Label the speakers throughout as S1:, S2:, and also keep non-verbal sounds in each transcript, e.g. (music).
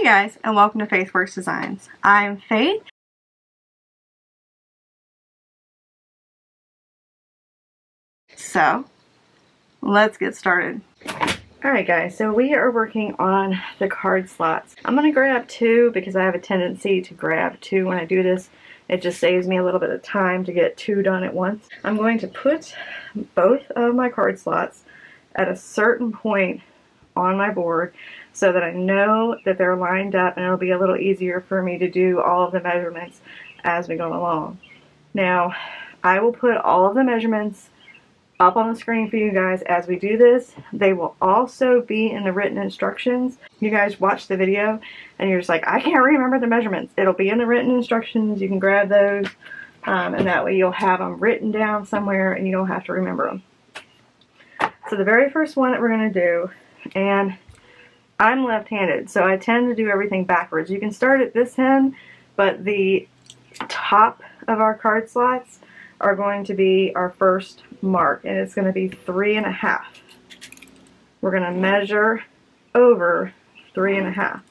S1: Hey guys, and welcome to Faithwerks Designs. I'm Faith. So, let's get started. Alright guys, so we are working on the card slots. I'm going to grab two because I have a tendency to grab two when I do this. It just saves me a little bit of time to get two done at once. I'm going to put both of my card slots at a certain point on my board so that I know that they're lined up and it'll be a little easier for me to do all of the measurements as we go along. Now, I will put all of the measurements up on the screen for you guys as we do this. They will also be in the written instructions. You guys watch the video and you're just like, I can't remember the measurements. It'll be in the written instructions. You can grab those um, and that way you'll have them written down somewhere and you don't have to remember them. So the very first one that we're going to do, and I'm left-handed, so I tend to do everything backwards. You can start at this end, but the top of our card slots are going to be our first mark, and it's going to be three and a half. We're going to measure over three and a half.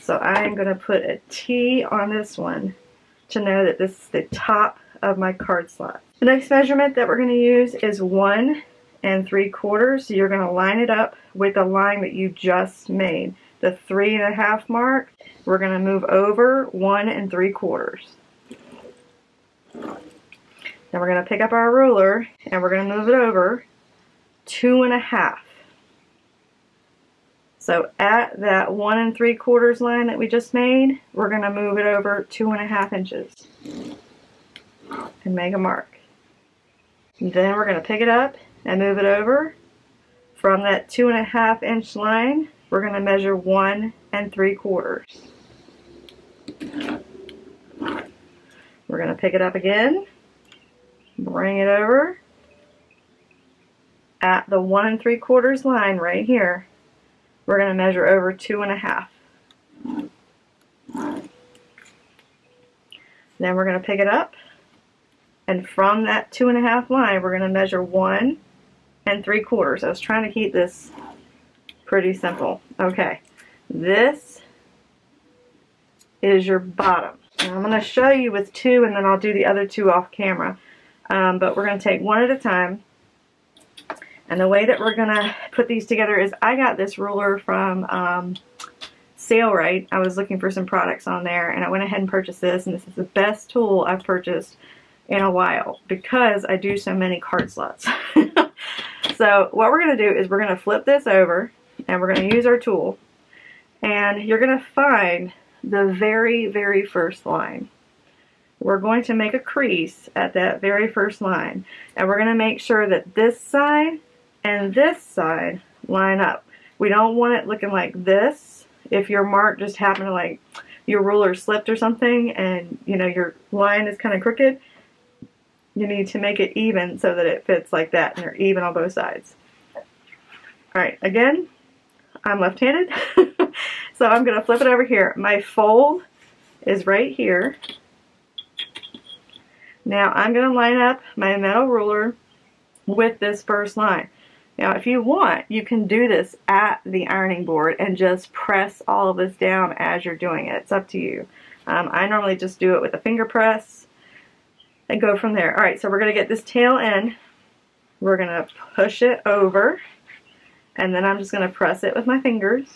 S1: So I'm going to put a T on this one to know that this is the top of my card slot. The next measurement that we're going to use is one and three quarters. So you're going to line it up with the line that you just made. The three and a half mark, we're going to move over one and three quarters. Then we're going to pick up our ruler and we're going to move it over two and a half. So at that one and three quarters line that we just made, we're going to move it over two and a half inches and make a mark. Then we're going to pick it up and move it over. From that two and a half inch line, we're going to measure one and three quarters. We're going to pick it up again, bring it over at the one and three quarters line right here. We're going to measure over two and a half. Then we're going to pick it up and from that two and a half line we're going to measure one and three quarters. I was trying to keep this pretty simple. Okay, this is your bottom. I'm going to show you with two and then I'll do the other two off camera. Um, but we're going to take one at a time. And the way that we're going to put these together is I got this ruler from um, Sailrite. I was looking for some products on there and I went ahead and purchased this and this is the best tool I've purchased in a while because I do so many card slots. (laughs) So what we're going to do is we're going to flip this over and we're going to use our tool and you're going to find the very, very first line. We're going to make a crease at that very first line and we're going to make sure that this side and this side line up. We don't want it looking like this. If your mark just happened to like, your ruler slipped or something and you know your line is kind of crooked, you need to make it even so that it fits like that and they're even on both sides. Alright, again, I'm left-handed, (laughs) so I'm going to flip it over here. My fold is right here. Now I'm going to line up my metal ruler with this first line. Now if you want, you can do this at the ironing board and just press all of this down as you're doing it. It's up to you. Um, I normally just do it with a finger press and go from there. All right, so we're going to get this tail end. We're going to push it over, and then I'm just going to press it with my fingers.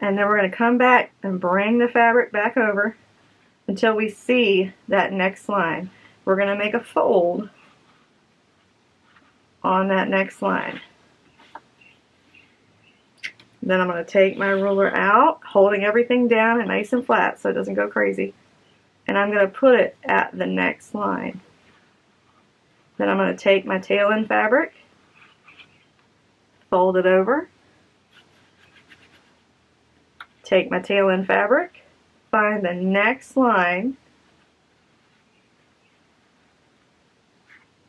S1: And then we're going to come back and bring the fabric back over until we see that next line. We're going to make a fold on that next line. Then I'm going to take my ruler out, holding everything down and nice and flat so it doesn't go crazy and I'm going to put it at the next line. Then I'm going to take my tail end fabric, fold it over, take my tail end fabric, find the next line,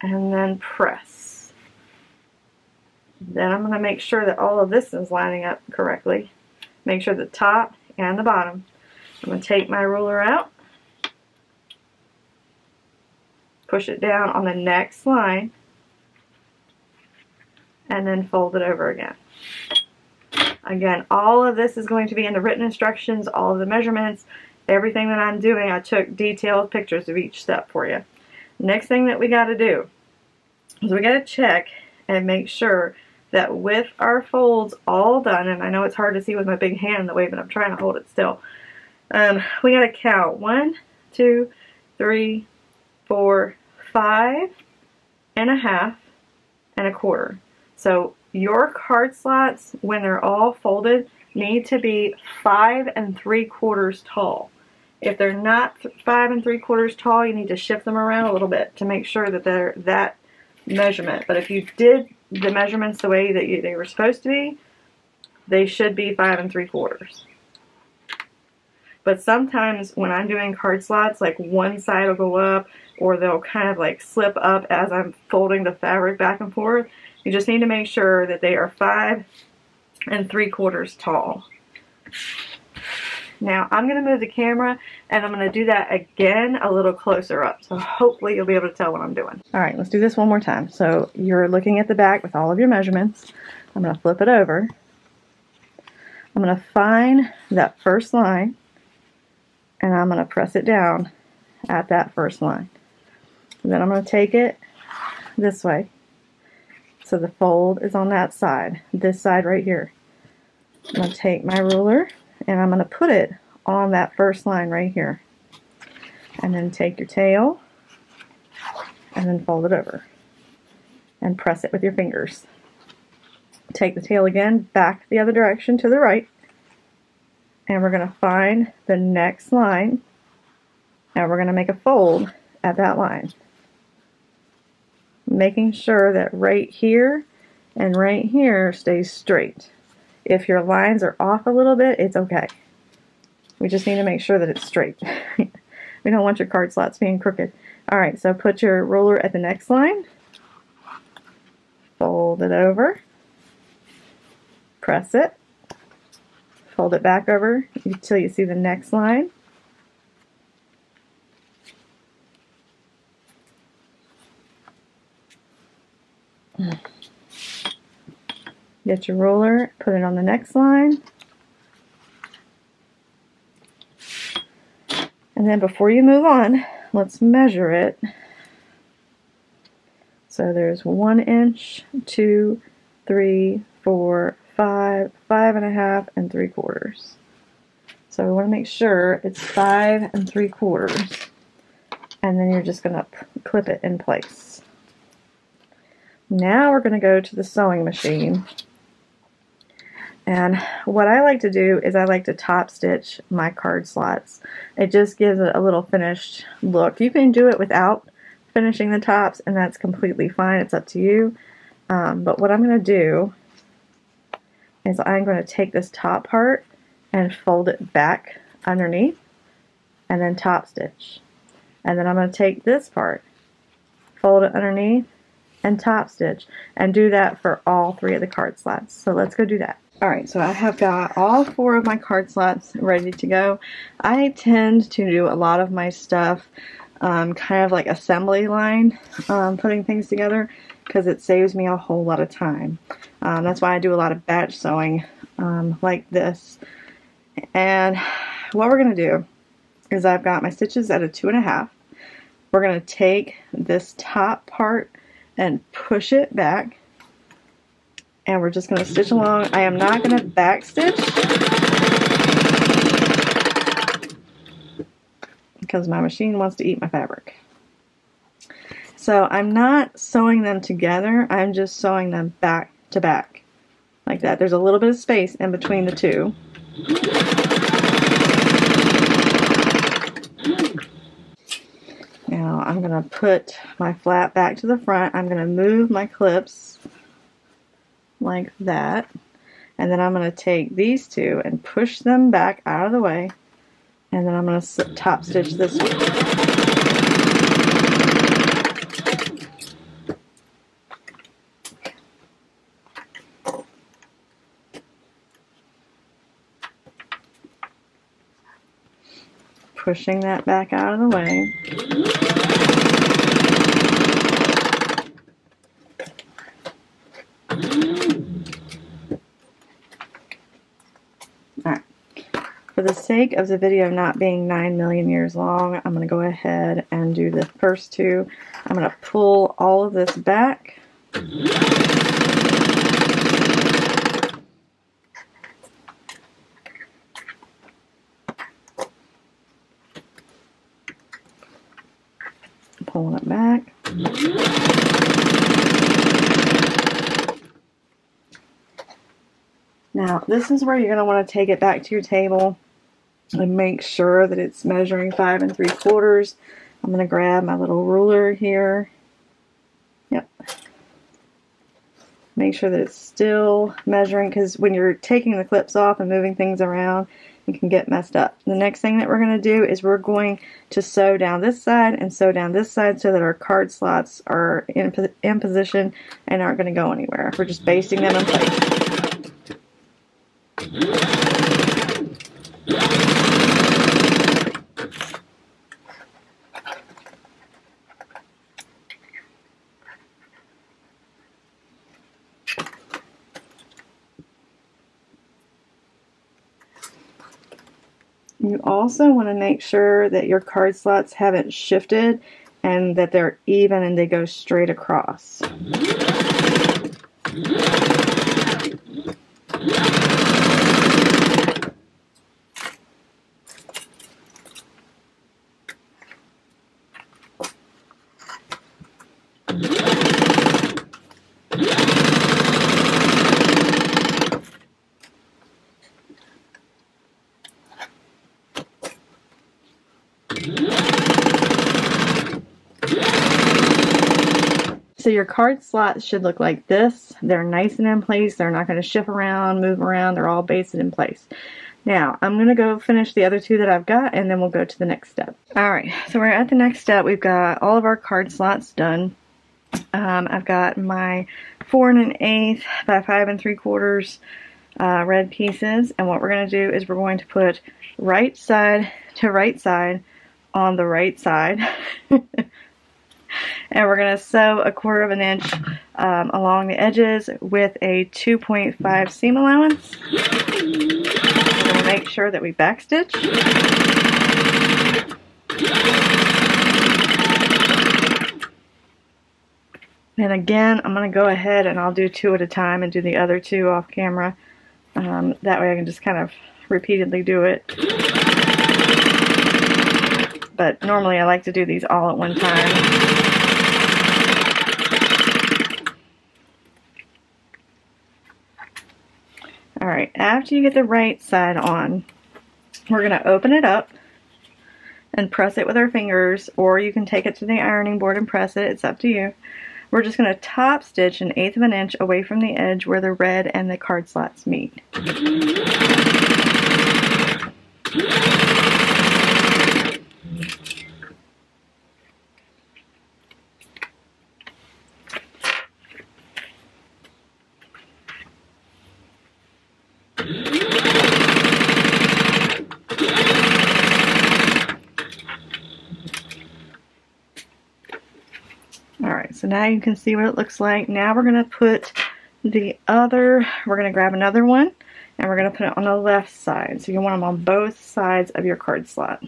S1: and then press. Then I'm going to make sure that all of this is lining up correctly. Make sure the top and the bottom. I'm going to take my ruler out push it down on the next line, and then fold it over again. Again, all of this is going to be in the written instructions, all of the measurements, everything that I'm doing, I took detailed pictures of each step for you. Next thing that we got to do is we got to check and make sure that with our folds all done, and I know it's hard to see with my big hand the way, but I'm trying to hold it still. Um, we got to count one, two, three, four, five and a half and a quarter. So your card slots, when they're all folded, need to be five and three quarters tall. If they're not five and three quarters tall, you need to shift them around a little bit to make sure that they're that measurement. But if you did the measurements the way that you, they were supposed to be, they should be five and three quarters. But sometimes when I'm doing card slots, like one side will go up or they'll kind of like slip up as I'm folding the fabric back and forth. You just need to make sure that they are five and three quarters tall. Now I'm going to move the camera and I'm going to do that again a little closer up. So hopefully you'll be able to tell what I'm doing. All right, let's do this one more time. So you're looking at the back with all of your measurements. I'm going to flip it over. I'm going to find that first line and I'm going to press it down at that first line. And then I'm going to take it this way. So the fold is on that side, this side right here. I'm going to take my ruler and I'm going to put it on that first line right here. And then take your tail and then fold it over and press it with your fingers. Take the tail again back the other direction to the right and we're going to find the next line. And we're going to make a fold at that line. Making sure that right here and right here stays straight. If your lines are off a little bit it's okay. We just need to make sure that it's straight. (laughs) We don't want your card slots being crooked. Alright so put your ruler at the next line. Fold it over. Press it fold it back over until you see the next line. Get your ruler, put it on the next line. And then before you move on, let's measure it. So there's one inch, two, three, four, five, five and a half, and three quarters. So we want to make sure it's five and three quarters. And then you're just going to clip it in place. Now we're going to go to the sewing machine. And what I like to do is I like to top stitch my card slots. It just gives it a little finished look. You can do it without finishing the tops and that's completely fine. It's up to you. Um, but what I'm going to do is I'm going to take this top part and fold it back underneath and then top stitch. And then I'm going to take this part, fold it underneath, and top stitch. And do that for all three of the card slots. So let's go do that. Alright, so I have got all four of my card slots ready to go. I tend to do a lot of my stuff um, kind of like assembly line, um, putting things together because it saves me a whole lot of time. Um, that's why I do a lot of batch sewing um, like this. And what we're going to do is I've got my stitches at a two and a half. We're going to take this top part and push it back. And we're just going to stitch along. I am not going to back stitch because my machine wants to eat my fabric. So I'm not sewing them together, I'm just sewing them back to back like that. There's a little bit of space in between the two. Now I'm going to put my flap back to the front. I'm going to move my clips like that. And then I'm going to take these two and push them back out of the way. And then I'm going to top stitch this one. Pushing that back out of the way. Alright. For the sake of the video not being 9 million years long, I'm going to go ahead and do the first two. I'm going to pull all of this back. Pulling it back. Now, this is where you're going to want to take it back to your table and make sure that it's measuring five and three quarters. I'm going to grab my little ruler here. Yep. Make sure that it's still measuring because when you're taking the clips off and moving things around, it can get messed up. The next thing that we're going to do is we're going to sew down this side and sew down this side so that our card slots are in, in position and aren't going to go anywhere. We're just basting them in place. You also want to make sure that your card slots haven't shifted and that they're even and they go straight across. Mm-hmm. Your card slots should look like this. They're nice and in place. They're not going to shift around, move around. They're all basted in place. Now, I'm going to go finish the other two that I've got, and then we'll go to the next step. Alright, so we're at the next step. We've got all of our card slots done. Um, I've got my four and an eighth by five and three quarters uh, red pieces, and what we're going to do is we're going to put right side to right side on the right side. (laughs) and we're going to sew a quarter of an inch um, along the edges with a 2.5 seam allowance. To make sure that we backstitch. And again, I'm going to go ahead and I'll do two at a time and do the other two off camera. Um, that way I can just kind of repeatedly do it. But normally I like to do these all at one time. Alright, after you get the right side on, we're going to open it up and press it with our fingers, or you can take it to the ironing board and press it. It's up to you. We're just going to top stitch an eighth of an inch away from the edge where the red and the card slots meet. So now you can see what it looks like. Now we're going to put the other, we're going to grab another one and we're going to put it on the left side. So you want them on both sides of your card slot.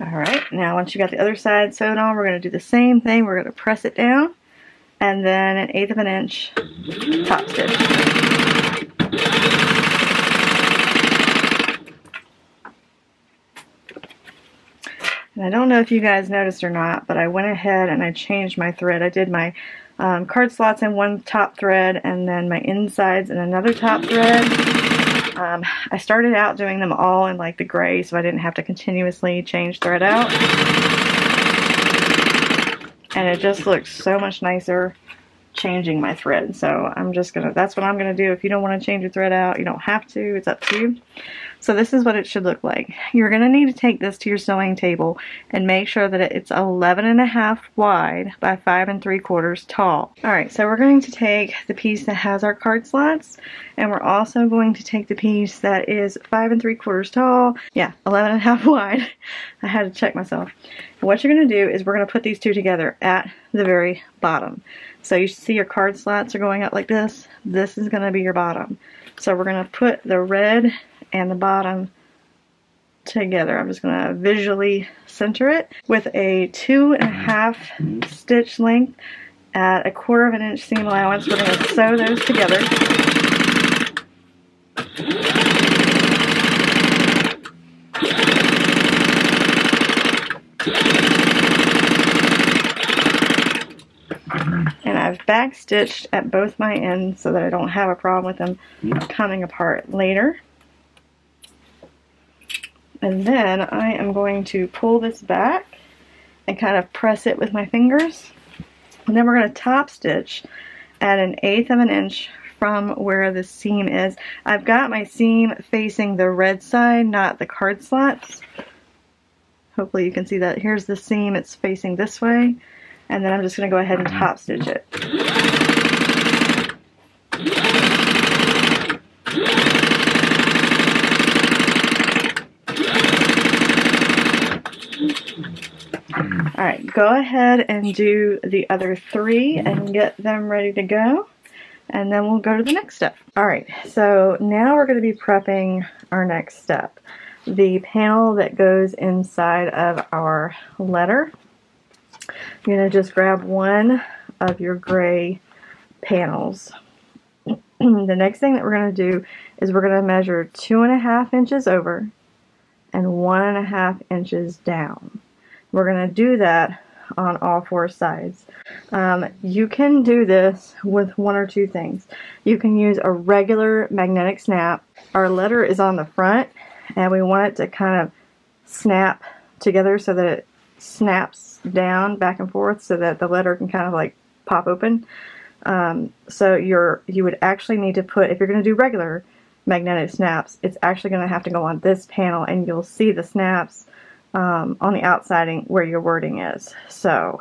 S1: Alright, now you got the other side sewed on, we're going to do the same thing. We're going to press it down and then an eighth of an inch top stitch. And I don't know if you guys noticed or not, but I went ahead and I changed my thread. I did my um, card slots in one top thread and then my insides in another top thread. Um, I started out doing them all in like the gray so I didn't have to continuously change thread out. And it just looks so much nicer changing my thread. So I'm just gonna, that's what I'm gonna do. If you don't wanna change your thread out, you don't have to, it's up to you. So this is what it should look like. You're gonna need to take this to your sewing table and make sure that it's 11 and a half wide by five and three quarters tall. All right, so we're going to take the piece that has our card slots and we're also going to take the piece that is five and three quarters tall. Yeah, 11 and a half (laughs) wide. I had to check myself. What you're gonna do is we're gonna put these two together at the very bottom. So you see your card slots are going up like this. This is gonna be your bottom. So we're gonna put the red and the bottom together. I'm just going to visually center it with a two and a half stitch length at a quarter of an inch seam allowance. We're going to sew those together. And I've back stitched at both my ends so that I don't have a problem with them coming apart later. And then I am going to pull this back and kind of press it with my fingers. And then we're going to top stitch at an eighth of an inch from where the seam is. I've got my seam facing the red side, not the card slots. Hopefully you can see that. Here's the seam, it's facing this way. And then I'm just going to go ahead and top stitch it. Alright, go ahead and do the other three and get them ready to go. And then we'll go to the next step. Alright, so now we're going to be prepping our next step. The panel that goes inside of our letter. You're going to just grab one of your gray panels. (clears throat) the next thing that we're going to do is we're going to measure two and a half inches over and one and a half inches down. We're going to do that on all four sides. Um, you can do this with one or two things. You can use a regular magnetic snap. Our letter is on the front and we want it to kind of snap together so that it snaps down back and forth so that the letter can kind of like pop open. Um, so you're you would actually need to put if you're going to do regular magnetic snaps it's actually going to have to go on this panel and you'll see the snaps um, on the outsiding where your wording is. So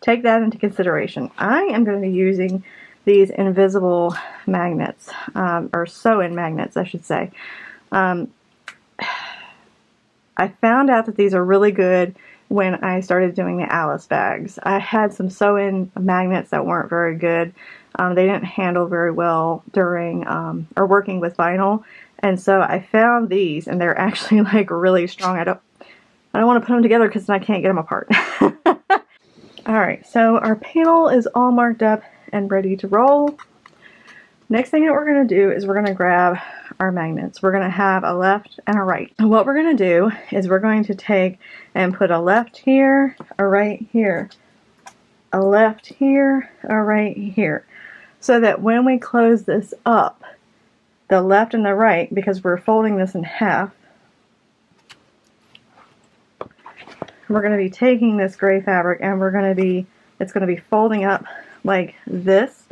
S1: take that into consideration. I am going to be using these invisible magnets, um, or sew-in magnets, I should say. Um, I found out that these are really good when I started doing the Alice bags. I had some sew-in magnets that weren't very good. Um, they didn't handle very well during um, or working with vinyl and so I found these, and they're (laughs) actually like really strong. I don't, I don't want to put them together because I can't get them apart. (laughs) Alright, so our panel is all marked up and ready to roll. Next thing that we're going to do is we're going to grab our magnets. We're going to have a left and a right. What we're going to do is we're going to take and put a left here, a right here, a left here, a right here. So that when we close this up, the left and the right because we're folding this in half. We're going to be taking this gray fabric and we're going to be, it's going to be folding up like this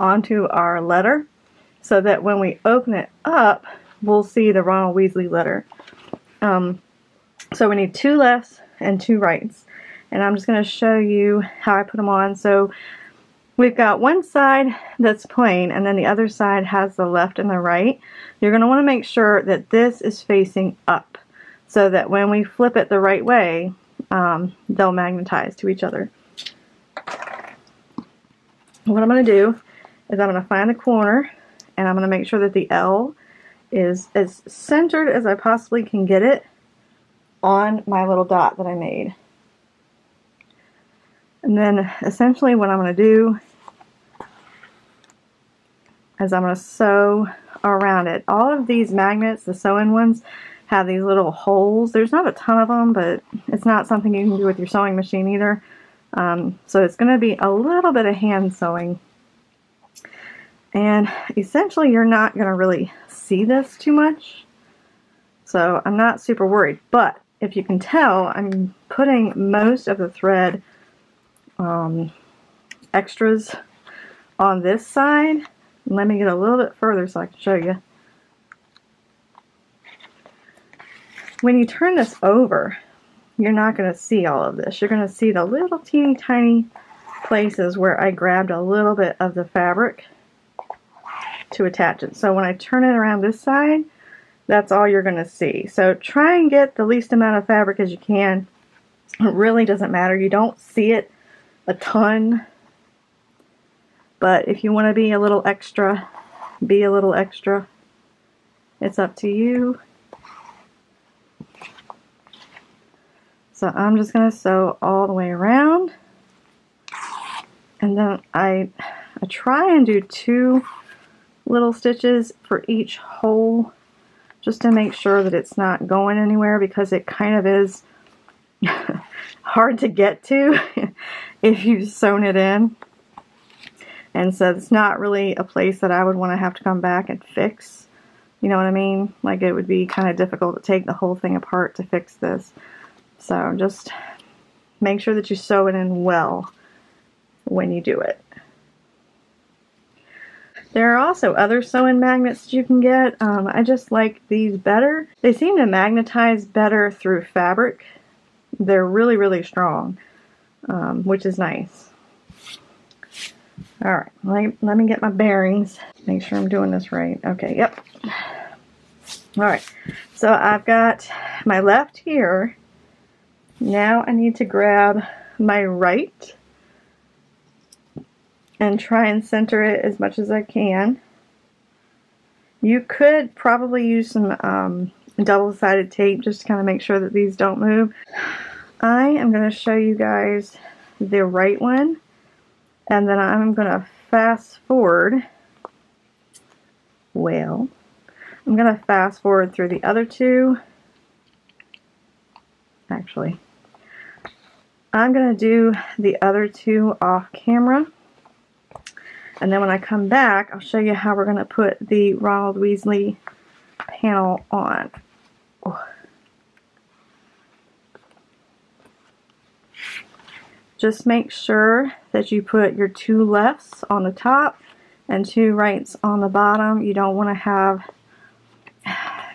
S1: onto our letter so that when we open it up, we'll see the Ronald Weasley letter. Um, so we need two lefts and two rights. And I'm just going to show you how I put them on. So We've got one side that's plain and then the other side has the left and the right. You're going to want to make sure that this is facing up so that when we flip it the right way, um, they'll magnetize to each other. What I'm going to do is I'm going to find the corner and I'm going to make sure that the L is as centered as I possibly can get it on my little dot that I made. And then essentially what I'm going to do is I'm going to sew around it. All of these magnets, the sew-in ones, have these little holes. There's not a ton of them, but it's not something you can do with your sewing machine either. Um, so it's going to be a little bit of hand sewing. And essentially you're not going to really see this too much. So I'm not super worried. But if you can tell, I'm putting most of the thread um, extras on this side. Let me get a little bit further so I can show you. When you turn this over, you're not going to see all of this. You're going to see the little teeny tiny places where I grabbed a little bit of the fabric to attach it. So when I turn it around this side, that's all you're going to see. So try and get the least amount of fabric as you can. It really doesn't matter. You don't see it a ton. But if you want to be a little extra, be a little extra. It's up to you. So I'm just going to sew all the way around. And then I, I try and do two little stitches for each hole just to make sure that it's not going anywhere because it kind of is (laughs) hard to get to (laughs) if you've sewn it in. And so it's not really a place that I would want to have to come back and fix. You know what I mean? Like it would be kind of difficult to take the whole thing apart to fix this. So just make sure that you sew it in well when you do it. There are also other sewing magnets that you can get. Um, I just like these better. They seem to magnetize better through fabric. They're really, really strong, um, which is nice. Alright, let, let me get my bearings. Make sure I'm doing this right. Okay, yep. Alright, so I've got my left here now I need to grab my right and try and center it as much as I can. You could probably use some um, double-sided tape just to kind of make sure that these don't move. I am going to show you guys the right one and then I'm going to fast forward. Well, I'm going to fast forward through the other two. Actually, I'm going to do the other two off camera. And then when I come back, I'll show you how we're going to put the Ronald Weasley panel on. Just make sure that you put your two lefts on the top and two rights on the bottom. You don't want to have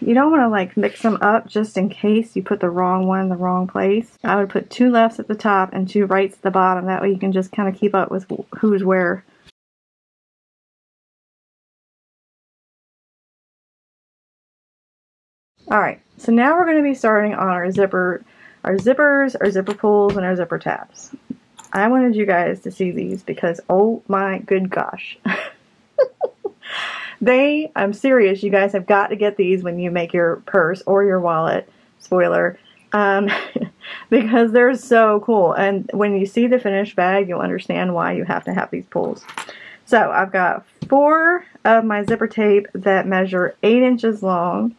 S1: you don't want to like mix them up just in case you put the wrong one in the wrong place. I would put two lefts at the top and two rights at the bottom. That way you can just kind of keep up with who's where. Alright, so now we're going to be starting on our zipper, our zippers, our zipper pulls, and our zipper tabs. I wanted you guys to see these because oh my good gosh. (laughs) They, I'm serious, you guys have got to get these when you make your purse or your wallet. Spoiler. Um, (laughs) because they're so cool. And when you see the finished bag, you'll understand why you have to have these pulls. So I've got four of my zipper tape that measure 8 inches long.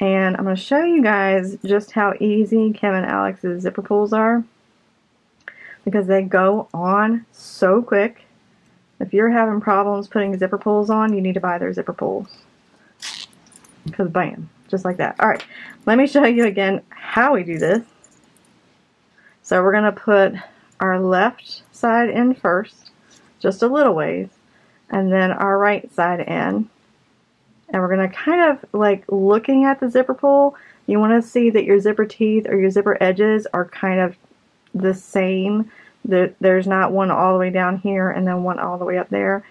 S1: And I'm going to show you guys just how easy Kim and Alex's zipper pulls are. Because they go on so quick. If you're having problems putting zipper pulls on, you need to buy their zipper pulls. Because bam, just like that. Alright, let me show you again how we do this. So we're going to put our left side in first, just a little ways, and then our right side in. And we're going to kind of like looking at the zipper pull, you want to see that your zipper teeth or your zipper edges are kind of the same there, there's not one all the way down here and then one all the way up there.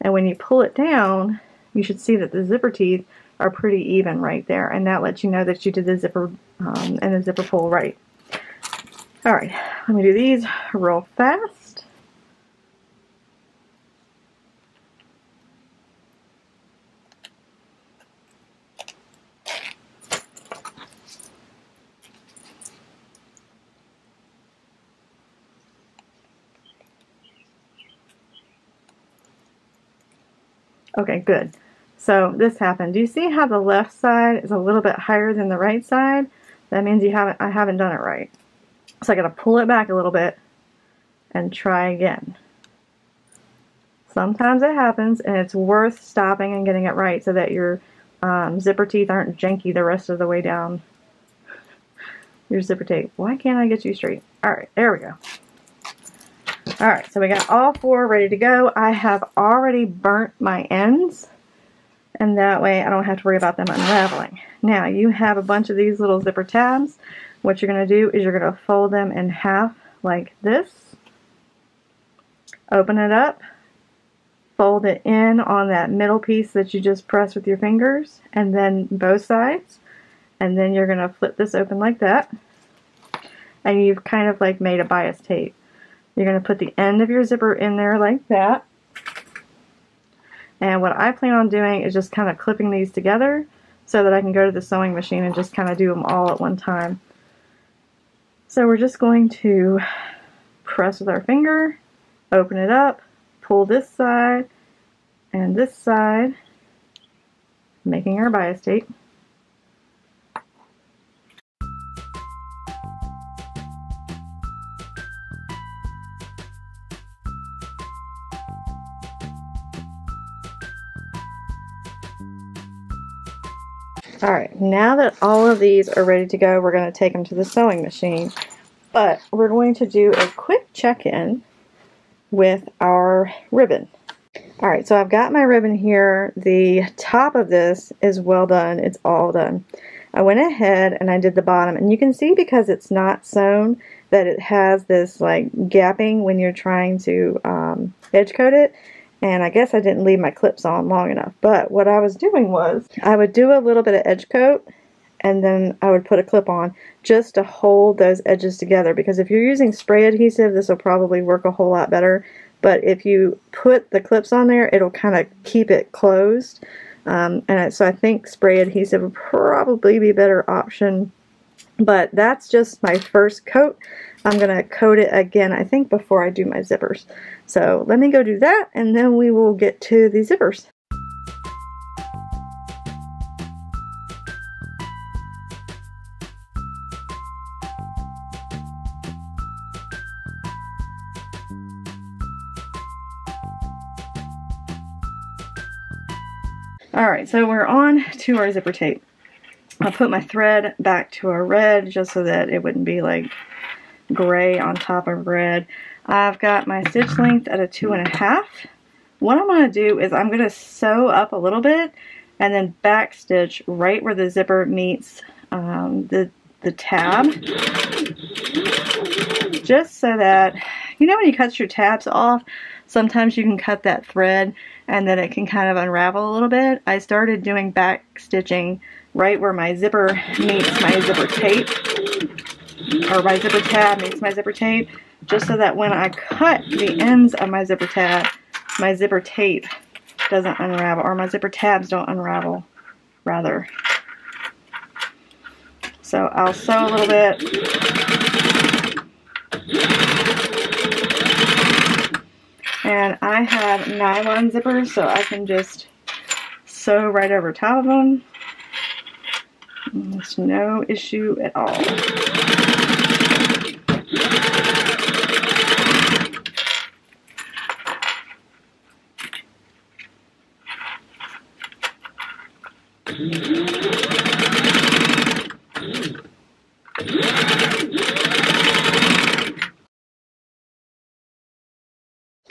S1: And when you pull it down, you should see that the zipper teeth are pretty even right there. And that lets you know that you did the zipper um, and the zipper pull right. Alright, let me do these real fast. Okay, good. So this happened. Do you see how the left side is a little bit higher than the right side? That means you haven't I haven't done it right. So I gotta pull it back a little bit and try again. Sometimes it happens and it's worth stopping and getting it right so that your um, zipper teeth aren't janky the rest of the way down (laughs) your zipper tape. Why can't I get you straight? Alright, there we go. Alright, so we got all four ready to go. I have already burnt my ends, and that way I don't have to worry about them unraveling. Now, you have a bunch of these little zipper tabs. What you're going to do is you're going to fold them in half like this. Open it up, fold it in on that middle piece that you just press with your fingers, and then both sides. And then you're going to flip this open like that. And you've kind of like made a bias tape. You're going to put the end of your zipper in there like that. And what I plan on doing is just kind of clipping these together so that I can go to the sewing machine and just kind of do them all at one time. So we're just going to press with our finger, open it up, pull this side and this side, making our bias tape. Alright, now that all of these are ready to go, we're going to take them to the sewing machine. But we're going to do a quick check-in with our ribbon. Alright, so I've got my ribbon here. The top of this is well done. It's all done. I went ahead and I did the bottom, and you can see because it's not sewn that it has this like gapping when you're trying to um, edge coat it and I guess I didn't leave my clips on long enough. But what I was doing was I would do a little bit of edge coat and then I would put a clip on just to hold those edges together because if you're using spray adhesive this will probably work a whole lot better. But if you put the clips on there it'll kind of keep it closed. Um, and so I think spray adhesive would probably be a better option. But that's just my first coat I'm going to coat it again, I think, before I do my zippers. So let me go do that, and then we will get to the zippers. Alright, so we're on to our zipper tape. I'll put my thread back to our red just so that it wouldn't be like gray on top of red. I've got my stitch length at a two and a half. What I'm going to do is I'm going to sew up a little bit and then back stitch right where the zipper meets um, the, the tab. Just so that, you know when you cut your tabs off, sometimes you can cut that thread and then it can kind of unravel a little bit. I started doing back stitching right where my zipper meets my zipper tape or my zipper tab meets my zipper tape just so that when I cut the ends of my zipper tab, my zipper tape doesn't unravel, or my zipper tabs don't unravel, rather. So I'll sew a little bit. And I have nylon zippers, so I can just sew right over top of them. There's no issue at all.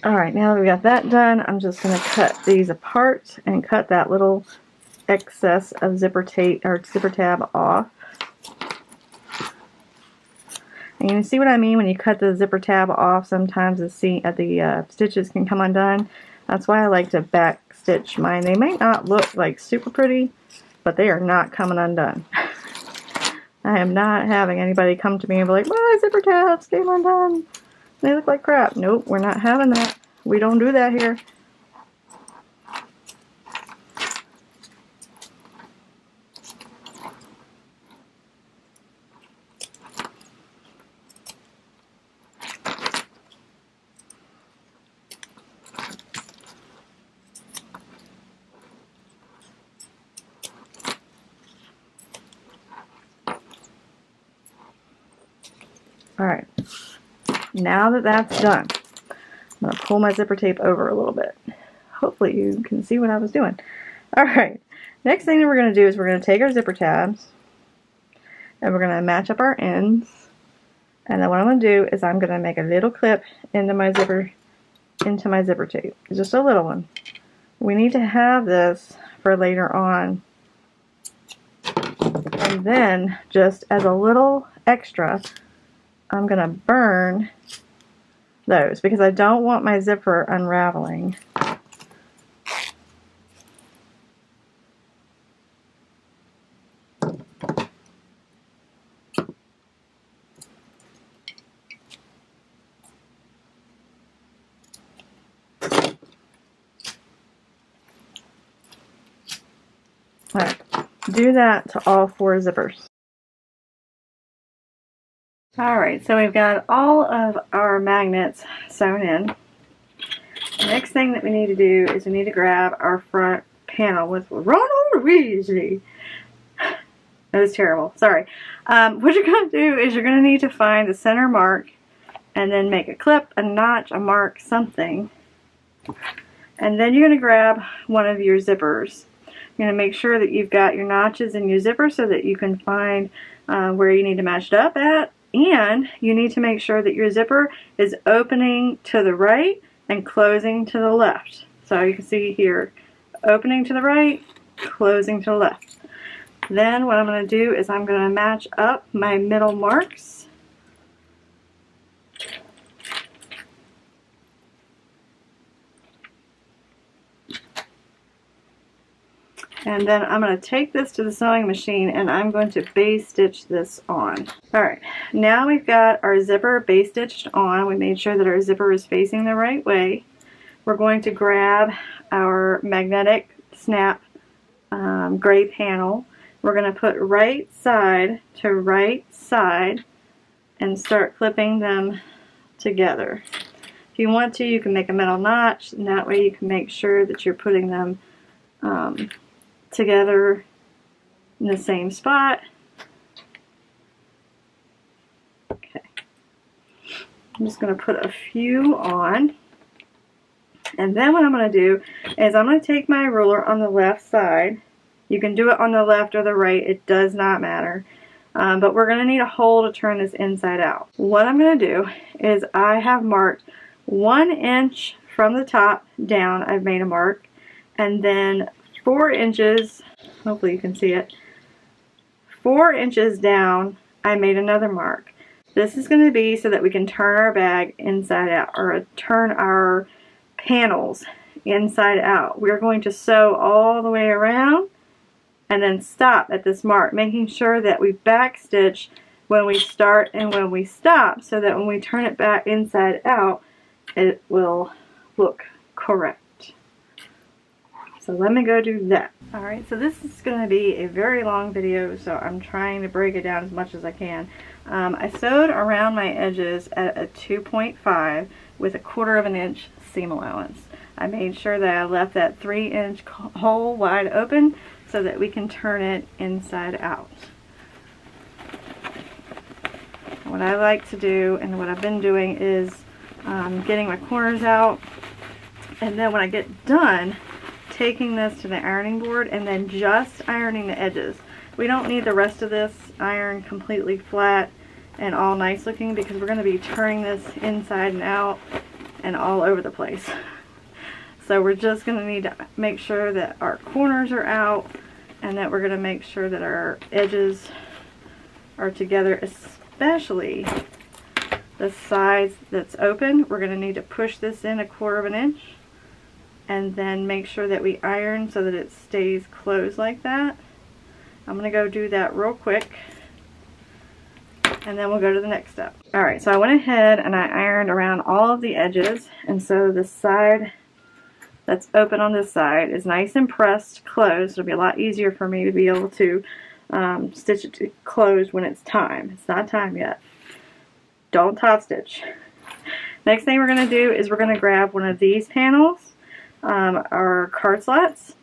S1: Alright, now that we got that done, I'm just going to cut these apart and cut that little excess of zipper tape or zipper tab off. And you see what I mean when you cut the zipper tab off, sometimes the, see, uh, the uh, stitches can come undone. That's why I like to back stitch mine. They might not look like super pretty, but they are not coming undone. (laughs) I am not having anybody come to me and be like, my zipper tabs came undone. They look like crap. Nope, we're not having that. We don't do that here. Alright, now that that's done, I'm going to pull my zipper tape over a little bit. Hopefully you can see what I was doing. Alright, next thing that we're going to do is we're going to take our zipper tabs and we're going to match up our ends And then what I'm going to do is I'm going to make a little clip into my zipper into my zipper tape. Just a little one. We need to have this for later on. And then, just as a little extra, I'm going to burn those because I don't want my zipper unraveling. do that to all four zippers. Alright, so we've got all of our magnets sewn in. The next thing that we need to do is we need to grab our front panel with Ronald Weasley. (sighs) That was terrible. Sorry. Um, what you're going to do is you're going to need to find the center mark and then make a clip, a notch, a mark, something. And then you're going to grab one of your zippers. You're going to make sure that you've got your notches in your zipper so that you can find uh, where you need to match it up at. And you need to make sure that your zipper is opening to the right and closing to the left. So you can see here, opening to the right, closing to the left. Then what I'm going to do is I'm going to match up my middle marks And then I'm going to take this to the sewing machine and I'm going to base stitch this on. Alright, now we've got our zipper base stitched on. We made sure that our zipper is facing the right way. We're going to grab our magnetic snap um, gray panel. We're going to put right side to right side and start clipping them together. If you want to, you can make a metal notch, and that way you can make sure that you're putting them um, together in the same spot. Okay. I'm just going to put a few on. And then what I'm going to do is I'm going to take my ruler on the left side. You can do it on the left or the right. It does not matter. Um, but we're going to need a hole to turn this inside out. What I'm going to do is I have marked one inch from the top down. I've made a mark. And then four inches, hopefully you can see it, four inches down, I made another mark. This is going to be so that we can turn our bag inside out, or turn our panels inside out. We're going to sew all the way around and then stop at this mark, making sure that we backstitch when we start and when we stop so that when we turn it back inside out, it will look correct. So let me go do that. Alright, so this is going to be a very long video, so I'm trying to break it down as much as I can. Um, I sewed around my edges at a 2.5 with a quarter of an inch seam allowance. I made sure that I left that 3 inch (laughs) hole wide open so that we can turn it inside out. What I like to do and what I've been doing is um, getting my corners out and then when I get done taking this to the ironing board and then just ironing the edges. We don't need the rest of this iron completely flat and all nice looking because we're going to be turning this inside and out and all over the place. (laughs) So we're just going to need to make sure that our corners are out and that we're going to make sure that our edges are together, especially the sides that's open. We're going to need to push this in a quarter of an inch and then make sure that we iron so that it stays closed like that. I'm going to go do that real quick and then we'll go to the next step. Alright, so I went ahead and I ironed around all of the edges and so the side that's open on this side is nice and pressed closed. It'll be a lot easier for me to be able to um, stitch it closed when it's time. It's not time yet. Don't top stitch. Next thing we're going to do is we're going to grab one of these panels um, our card slots.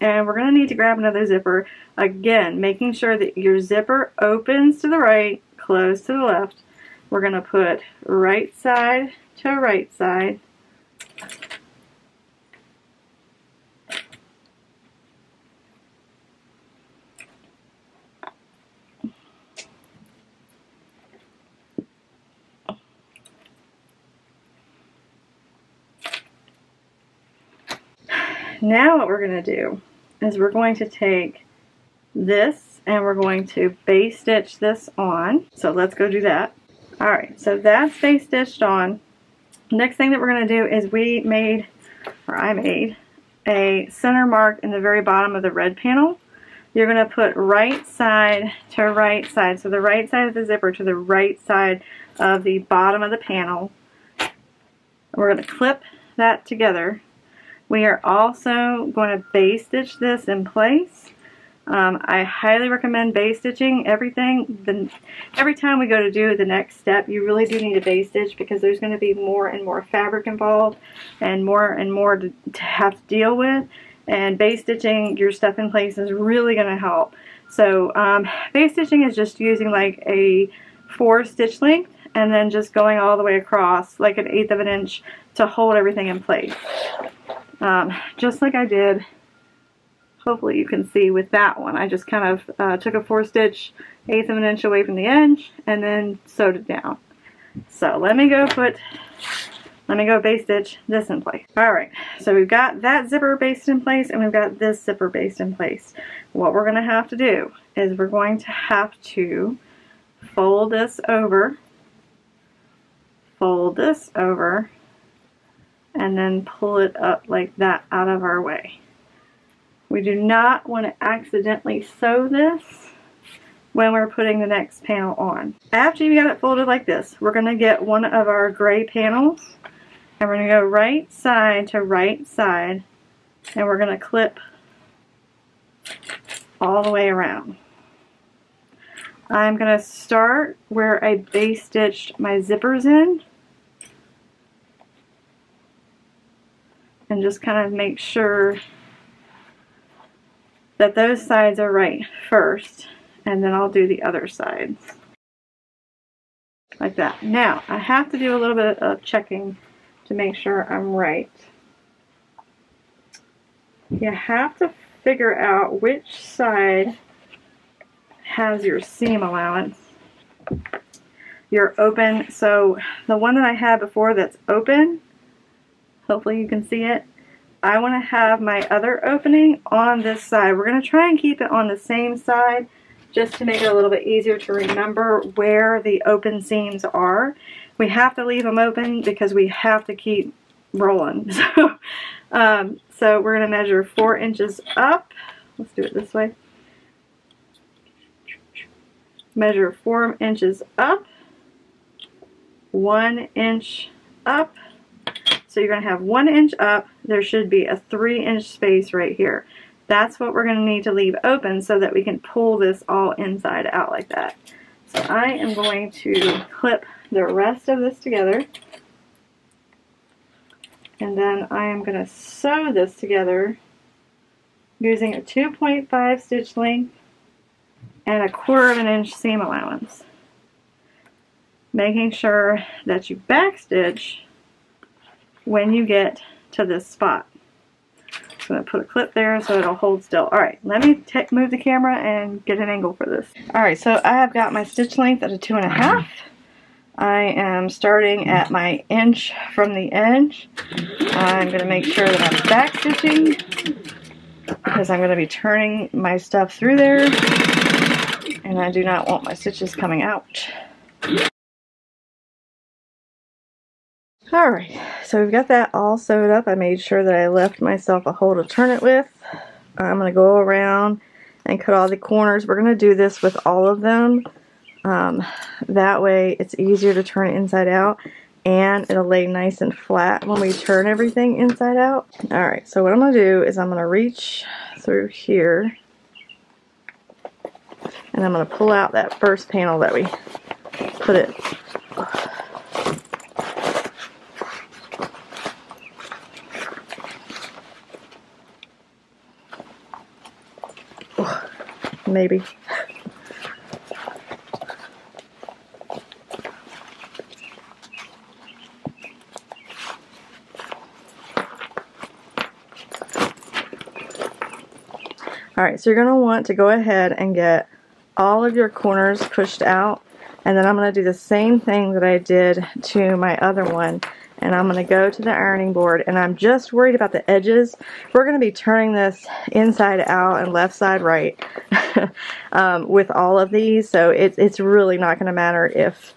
S1: And we're going to need to grab another zipper. Again, making sure that your zipper opens to the right, close to the left. We're going to put right side to right side. Now what we're going to do is we're going to take this and we're going to base stitch this on. So let's go do that. Alright, so that's base stitched on. Next thing that we're going to do is we made, or I made, a center mark in the very bottom of the red panel. You're going to put right side to right side, so the right side of the zipper to the right side of the bottom of the panel. We're going to clip that together. We are also going to base stitch this in place. Um, I highly recommend base stitching everything. The, every time we go to do the next step, you really do need a base stitch because there's going to be more and more fabric involved and more and more to, to have to deal with. And base stitching your stuff in place is really going to help. So um, stitching is just using like a four stitch length and then just going all the way across like an eighth of an inch to hold everything in place. Um, just like I did hopefully you can see with that one. I just kind of uh, took a four stitch eighth of an inch away from the edge and then sewed it down. So let me go put, let me go base stitch this in place. Alright, so we've got that zipper based in place and we've got this zipper based in place. What we're going to have to do is we're going to have to fold this over, fold this over, and then pull it up like that out of our way. We do not want to accidentally sew this when we're putting the next panel on. After you got it folded like this, we're going to get one of our gray panels and we're going to go right side to right side and we're going to clip all the way around. I'm going to start where I base stitched my zippers in and just kind of make sure that those sides are right first and then I'll do the other sides like that. Now I have to do a little bit of checking to make sure I'm right. You have to figure out which side has your seam allowance. Your open, so the one that I had before that's open, hopefully you can see it, I want to have my other opening on this side. We're going to try and keep it on the same side just to make it a little bit easier to remember where the open seams are. We have to leave them open because we have to keep rolling. (laughs) So, um, so we're going to measure four inches up. Let's do it this way. Measure four inches up, one inch up, so you're going to have one inch up. There should be a three inch space right here. That's what we're going to need to leave open so that we can pull this all inside out like that. So I am going to clip the rest of this together. And then I am going to sew this together using a 2.5 stitch length and a quarter of an inch seam allowance. Making sure that you backstitch when you get to this spot. I'm going to put a clip there so it'll hold still. Alright, let me move the camera and get an angle for this. Alright, so I have got my stitch length at a two and a half. I am starting at my inch from the edge. I'm going to make sure that I'm back stitching because I'm going to be turning my stuff through there and I do not want my stitches coming out. Alright, so we've got that all sewed up. I made sure that I left myself a hole to turn it with. I'm going to go around and cut all the corners. We're going to do this with all of them. Um, that way it's easier to turn it inside out and it'll lay nice and flat when we turn everything inside out. Alright, so what I'm going to do is I'm going to reach through here and I'm going to pull out that first panel that we put it maybe. Alright, so you're going to want to go ahead and get all of your corners pushed out and then I'm going to do the same thing that I did to my other one and I'm going to go to the ironing board and I'm just worried about the edges. We're going to be turning this inside out and left side right (laughs) um, with all of these so it's, it's really not going to matter if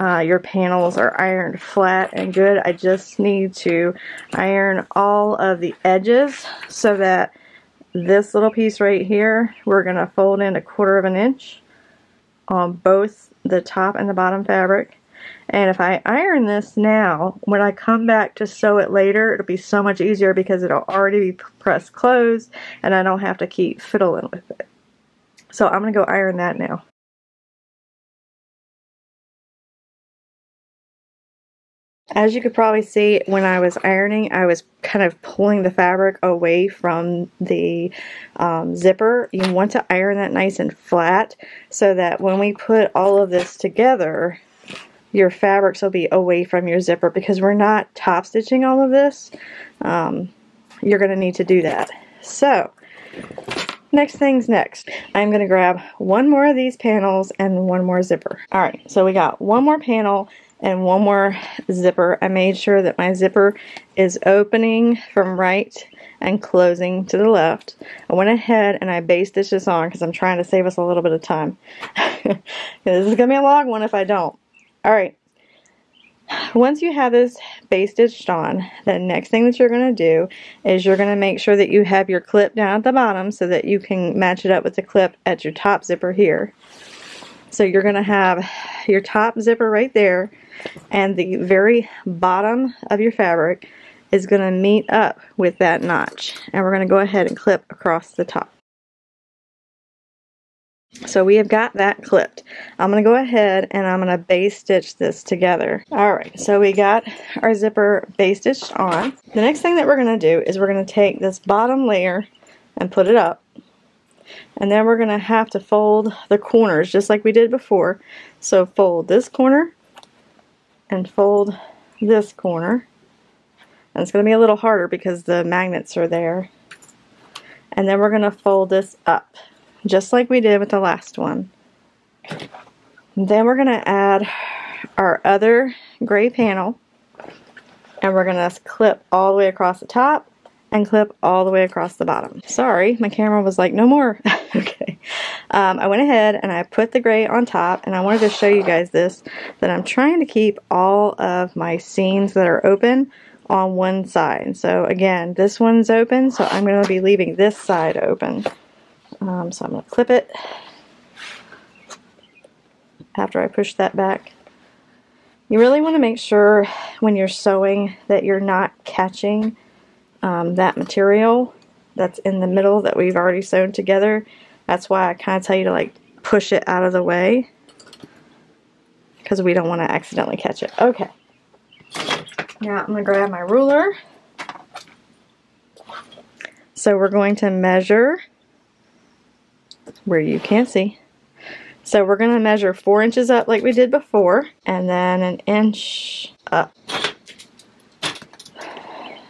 S1: uh, your panels are ironed flat and good. I just need to iron all of the edges so that this little piece right here we're going to fold in a quarter of an inch on both the top and the bottom fabric and if I iron this now, when I come back to sew it later, it'll be so much easier because it'll already be pressed closed and I don't have to keep fiddling with it. So I'm going to go iron that now. As you could probably see when I was ironing, I was kind of pulling the fabric away from the um, zipper. You want to iron that nice and flat so that when we put all of this together, your fabrics will be away from your zipper because we're not top stitching all of this. Um, you're going to need to do that. So, next thing's next. I'm going to grab one more of these panels and one more zipper. Alright, so we got one more panel and one more zipper. I made sure that my zipper is opening from right and closing to the left. I went ahead and I base stitched this on because I'm trying to save us a little bit of time. (laughs) this is going to be a long one if I don't. Alright, once you have this base stitched on, the next thing that you're going to do is you're going to make sure that you have your clip down at the bottom so that you can match it up with the clip at your top zipper here. So you're going to have your top zipper right there and the very bottom of your fabric is going to meet up with that notch. And we're going to go ahead and clip across the top. So we have got that clipped. I'm going to go ahead and I'm going to base stitch this together. Alright, so we got our zipper base stitched on. The next thing that we're going to do is we're going to take this bottom layer and put it up. And then we're going to have to fold the corners just like we did before. So fold this corner and fold this corner. And it's going to be a little harder because the magnets are there. And then we're going to fold this up just like we did with the last one. Then we're going to add our other gray panel and we're going to clip all the way across the top and clip all the way across the bottom. Sorry, my camera was like, no more. (laughs) okay. Um, I went ahead and I put the gray on top and I wanted to show you guys this, that I'm trying to keep all of my seams that are open on one side. So again, this one's open, so I'm going to be leaving this side open. Um, so I'm going to clip it after I push that back. You really want to make sure when you're sewing that you're not catching um, that material that's in the middle that we've already sewn together. That's why I kind of tell you to like push it out of the way because we don't want to accidentally catch it. Okay. Now I'm going to grab my ruler. So we're going to measure where you can't see. So we're going to measure four inches up like we did before, and then an inch up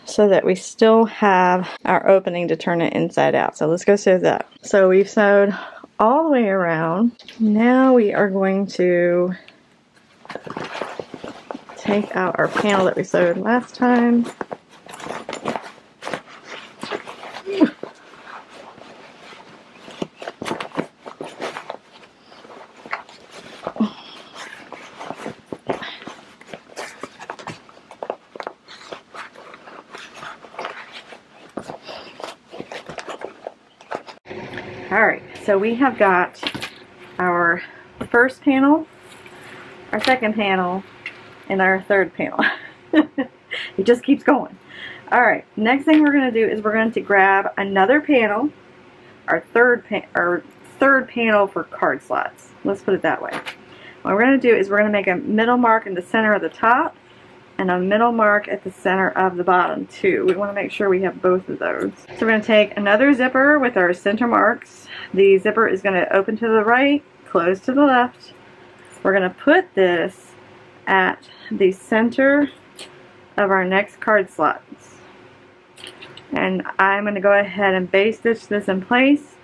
S1: so that we still have our opening to turn it inside out. So let's go sew that. So we've sewed all the way around. Now we are going to take out our panel that we sewed last time Alright, so we have got our first panel, our second panel, and our third panel. (laughs) it just keeps going. Alright, next thing we're going to do is we're going to grab another panel, our third, pa our third panel for card slots. Let's put it that way. What we're going to do is we're going to make a middle mark in the center of the top and a middle mark at the center of the bottom too. We want to make sure we have both of those. So we're going to take another zipper with our center marks. The zipper is going to open to the right, close to the left. We're going to put this at the center of our next card slots. And I'm going to go ahead and base stitch this in place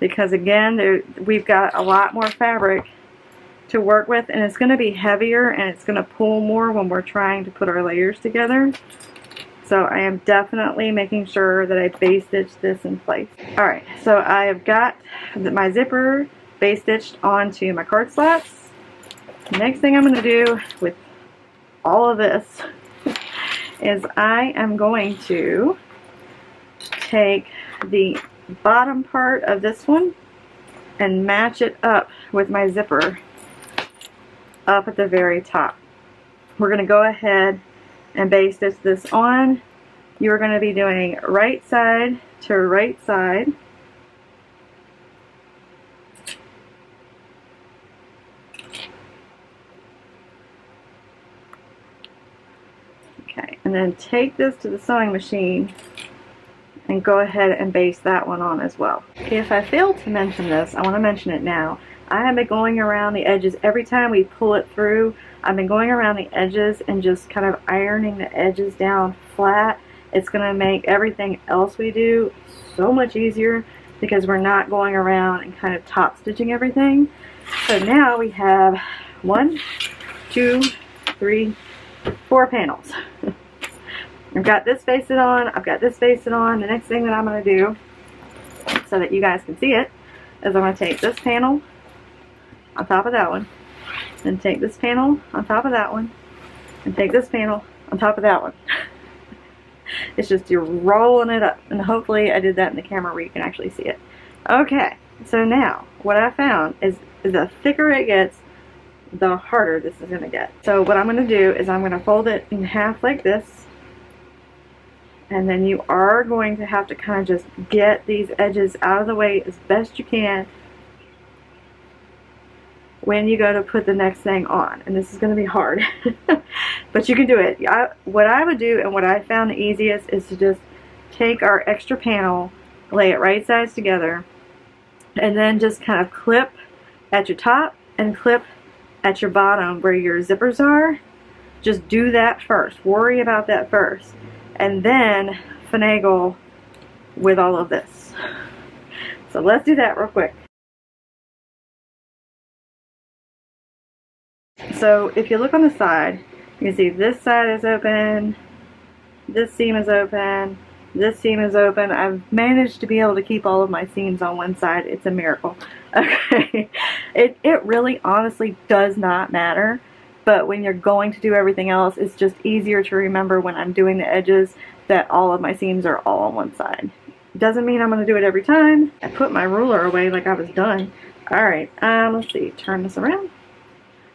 S1: because again there, we've got a lot more fabric to work with and it's going to be heavier and it's going to pull more when we're trying to put our layers together. So I am definitely making sure that I base stitch this in place. Alright, so I have got my zipper base stitched onto my card slots. Next thing I'm going to do with all of this (laughs) is I am going to take the bottom part of this one and match it up with my zipper up at the very top. We're going to go ahead and base stitch this on. You're going to be doing right side to right side. Okay, and then take this to the sewing machine and go ahead and base that one on as well. If I failed to mention this, I want to mention it now. I have been going around the edges every time we pull it through. I've been going around the edges and just kind of ironing the edges down flat. It's going to make everything else we do so much easier because we're not going around and kind of top stitching everything. So now we have one, two, three, four panels. (laughs) I've got this facing on, I've got this facing on. The next thing that I'm going to do, so that you guys can see it, is I'm going to take this panel on top of that one, and take this panel on top of that one, and take this panel on top of that one. (laughs) it's just you're rolling it up, and hopefully I did that in the camera where you can actually see it. Okay, so now what I found is the thicker it gets, the harder this is going to get. So what I'm going to do is I'm going to fold it in half like this, and then you are going to have to kind of just get these edges out of the way as best you can when you go to put the next thing on and this is going to be hard (laughs) but you can do it I, what I would do and what I found the easiest is to just take our extra panel lay it right sides together and then just kind of clip at your top and clip at your bottom where your zippers are just do that first worry about that first and then finagle with all of this. (laughs) So let's do that real quick. So if you look on the side, you see this side is open, this seam is open, this seam is open. I've managed to be able to keep all of my seams on one side. It's a miracle. (laughs) Okay. It, it really honestly does not matter but when you're going to do everything else, it's just easier to remember when I'm doing the edges that all of my seams are all on one side. Doesn't mean I'm going to do it every time. I put my ruler away like I was done. Alright, um, let's see, turn this around.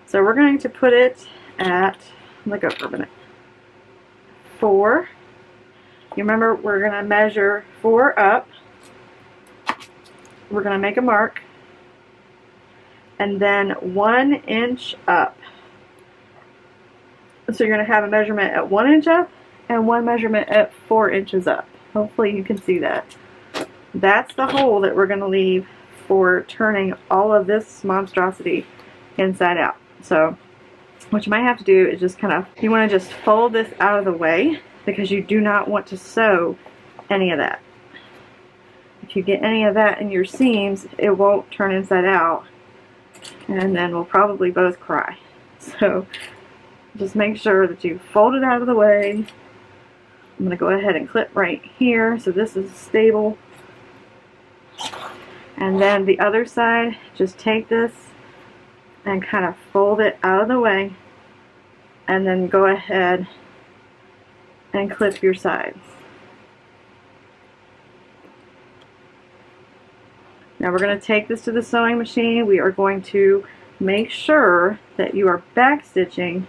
S1: So we're going to put it at, let me go for a minute, four. You remember we're going to measure four up. We're going to make a mark. And then one inch up. So you're going to have a measurement at 1 inch up and one measurement at 4 inches up. Hopefully you can see that. That's the hole that we're going to leave for turning all of this monstrosity inside out. So what you might have to do is just kind of, you want to just fold this out of the way because you do not want to sew any of that. If you get any of that in your seams, it won't turn inside out and then we'll probably both cry. (laughs) So just make sure that you fold it out of the way. I'm going to go ahead and clip right here so this is stable. And then the other side, just take this and kind of fold it out of the way and then go ahead and clip your sides. Now we're going to take this to the sewing machine. We are going to make sure that you are back stitching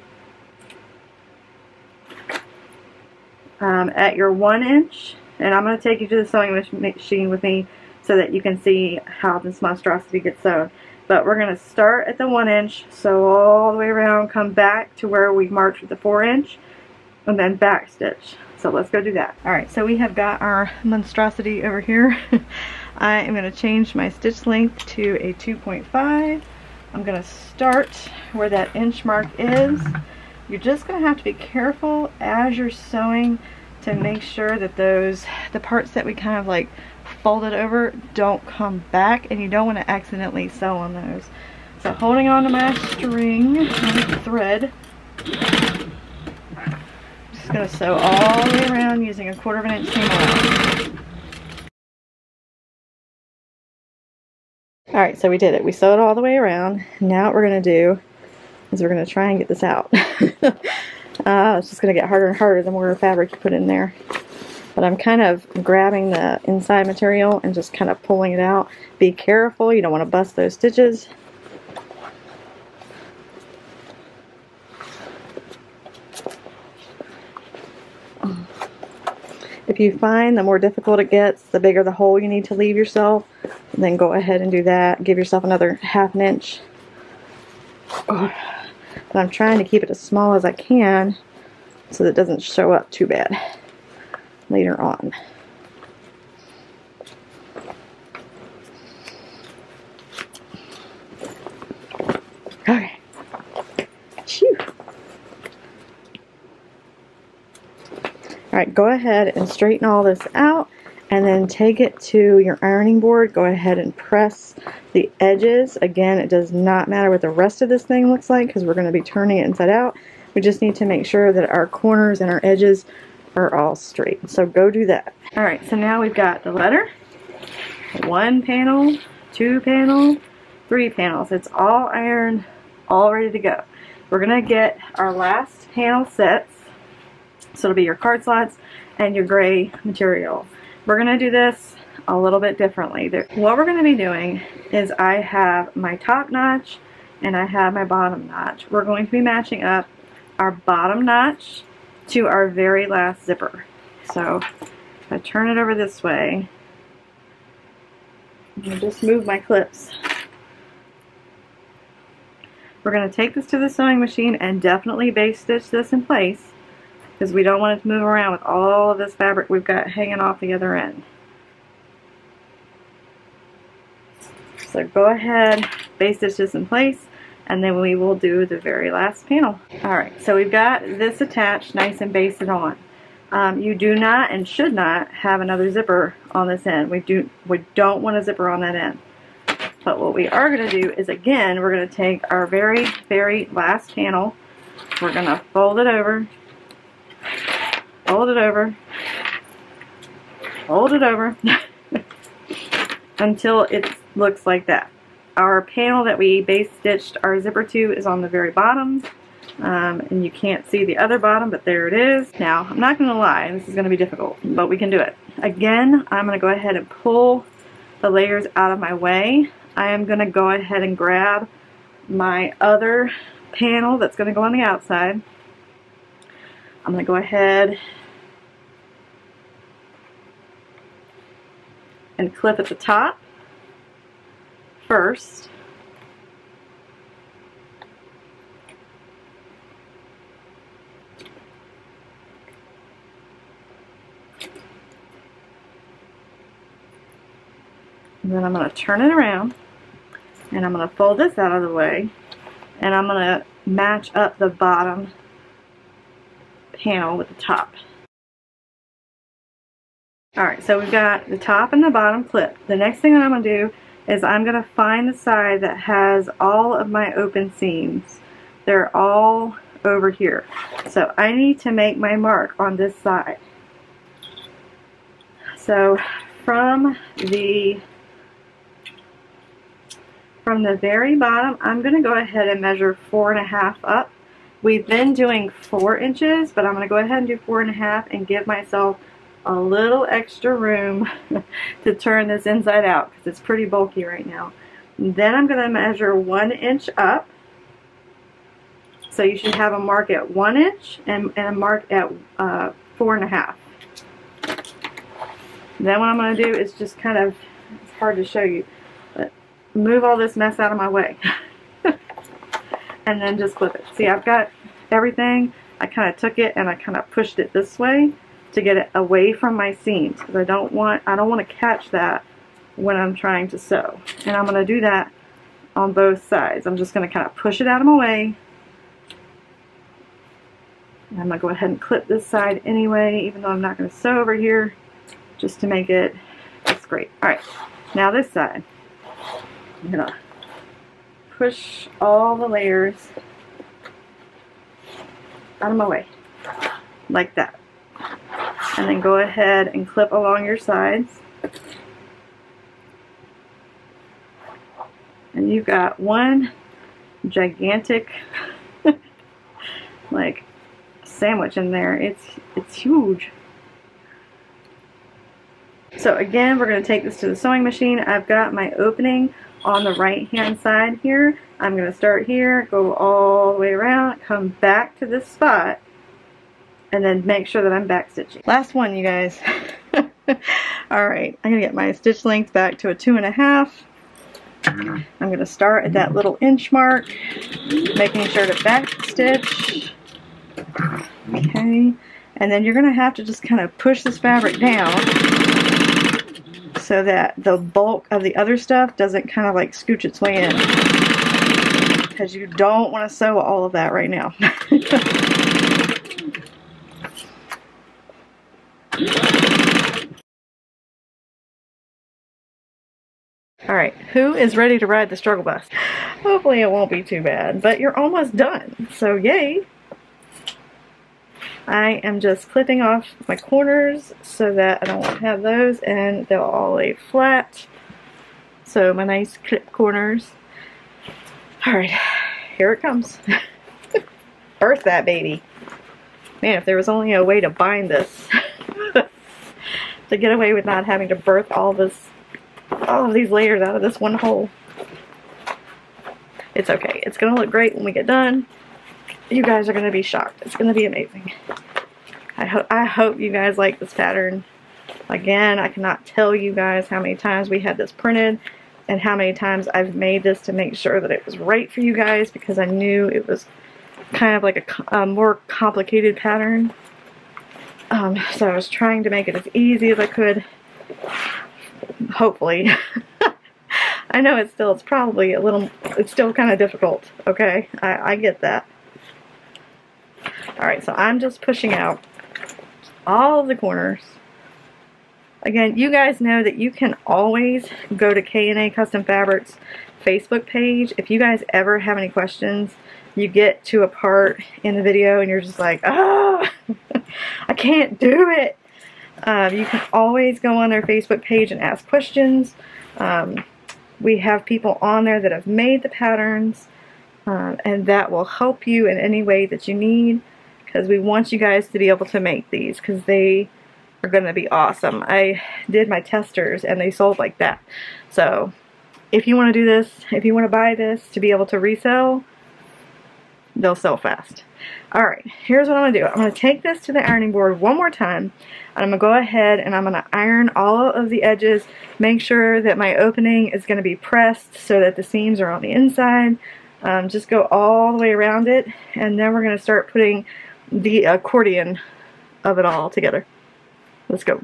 S1: um, at your one inch and I'm going to take you to the sewing machine with me so that you can see how this monstrosity gets sewn. But we're going to start at the one inch, so all the way around, come back to where we marked with the four inch, and then back stitch. So let's go do that. Alright, so we have got our monstrosity over here. (laughs) I am going to change my stitch length to a 2.5. I'm going to start where that inch mark is. You're just going to have to be careful as you're sewing to make sure that those, the parts that we kind of like folded over don't come back and you don't want to accidentally sew on those. so holding on to my string thread, I'm just going to sew all the way around using a quarter of an inch seam allowance. Alright, so we did it. We sewed all the way around. Now what we're going to do is we're going to try and get this out. (laughs) uh, it's just going to get harder and harder the more fabric you put in there. But I'm kind of grabbing the inside material and just kind of pulling it out. Be careful, you don't want to bust those stitches. If you find the more difficult it gets, the bigger the hole you need to leave yourself, then go ahead and do that. Give yourself another half an inch. But I'm trying to keep it as small as I can so that it doesn't show up too bad later on. Okay. Phew. Alright, go ahead and straighten all this out and then take it to your ironing board. Go ahead and press the edges. Again, it does not matter what the rest of this thing looks like because we're going to be turning it inside out. We just need to make sure that our corners and our edges are all straight. So go do that. Alright, so now we've got the letter, one panel, two panel, three panels. It's all ironed, all ready to go. We're to get our last panel sets. So it'll be your card slots and your gray material. We're to do this a little bit differently. What we're to be doing is I have my top notch and I have my bottom notch. We're going to be matching up our bottom notch to our very last zipper. So I turn it over this way, and just move my clips. We're going to take this to the sewing machine and definitely base stitch this in place because we don't want it to move around with all of this fabric we've got hanging off the other end. So go ahead, base stitch this in place, and then we will do the very last panel. Alright, so we've got this attached nice and basted on. Um, you do not and should not have another zipper on this end. We, do, we don't want a zipper on that end. But what we are going to do is, again, we're going to take our very, very last panel, we're going to fold it over, fold it over, fold it over, (laughs) until it looks like that. Our panel that we base stitched our zipper to is on the very bottom. Um, and you can't see the other bottom, but there it is. Now, I'm not going to lie, this is going to be difficult, but we can do it. Again, I'm going to go ahead and pull the layers out of my way. I am going to go ahead and grab my other panel that's going to go on the outside. I'm going to go ahead and clip at the top first. And then I'm going to turn it around and I'm going to fold this out of the way and I'm going to match up the bottom panel with the top. Alright, so we've got the top and the bottom clipped. The next thing that I'm going to do is I'm going to find the side that has all of my open seams. They're all over here. So I need to make my mark on this side. So from the from the very bottom, I'm going to go ahead and measure four and a half up. We've been doing four inches, but I'm going to go ahead and do four and a half and give myself a little extra room (laughs) to turn this inside out because it's pretty bulky right now. then I'm going to measure one inch up. So you should have a mark at one inch and, and a mark at uh, four and a half. Then what I'm going to do is just kind of, it's hard to show you, but move all this mess out of my way. (laughs) and then just clip it. See, I've got everything. I kind of took it and I kind of pushed it this way to get it away from my seams because I don't want I don't want to catch that when I'm trying to sew. And I'm going to do that on both sides. I'm just going to kind of push it out of my way. And I'm going to go ahead and clip this side anyway, even though I'm not going to sew over here, just to make it just great. Alright, now this side. I'm going to push all the layers out of my way. Like that. And then go ahead and clip along your sides. And you've got one gigantic (laughs) like sandwich in there. It's it's huge. So again, we're going to take this to the sewing machine. I've got my opening on the right hand side here. I'm going to start here, go all the way around, come back to this spot, and then make sure that I'm back stitching. Last one, you guys. (laughs) Alright, I'm going to get my stitch length back to a two and a half. I'm to start at that little inch mark, making sure to back stitch. Okay, and then you're to have to just kind of push this fabric down so that the bulk of the other stuff doesn't kind of like scooch its way in. Because you don't want to sew all of that right now. (laughs) Alright, who is ready to ride the struggle bus? Hopefully it won't be too bad, but you're almost done, so yay! I am just clipping off my corners so that I don't have those and they'll all lay flat. So my nice clip corners. Alright, here it comes. (laughs) Birth that baby. Man, if there was only a way to bind this (laughs) to get away with not having to birth all this all of these layers out of this one hole. It's okay. It's going to look great when we get done you guys are going to be shocked. It's going to be amazing. I, ho I hope you guys like this pattern. Again, I cannot tell you guys how many times we had this printed and how many times I've made this to make sure that it was right for you guys because I knew it was kind of like a, a more complicated pattern. Um, so I was trying to make it as easy as I could. Hopefully. (laughs) I know it's still, it's probably a little, it's still kind of difficult, okay? I, I get that. Alright, so I'm just pushing out all the corners. Again, you guys know that you can always go to K&A Custom Fabrics Facebook page. If you guys ever have any questions, you get to a part in the video and you're just like, oh, (laughs) I can't do it. Um, you can always go on their Facebook page and ask questions. Um, we have people on there that have made the patterns uh, and that will help you in any way that you need because we want you guys to be able to make these because they are going to be awesome. I did my testers and they sold like that. So if you want to do this, if you want to buy this to be able to resell, they'll sell fast. Alright, here's what I'm going to do. I'm going to take this to the ironing board one more time. And I'm going to go ahead and I'm going to iron all of the edges. Make sure that my opening is going to be pressed so that the seams are on the inside. Um, just go all the way around it. And then we're going to start putting the accordion of it all together. Let's go.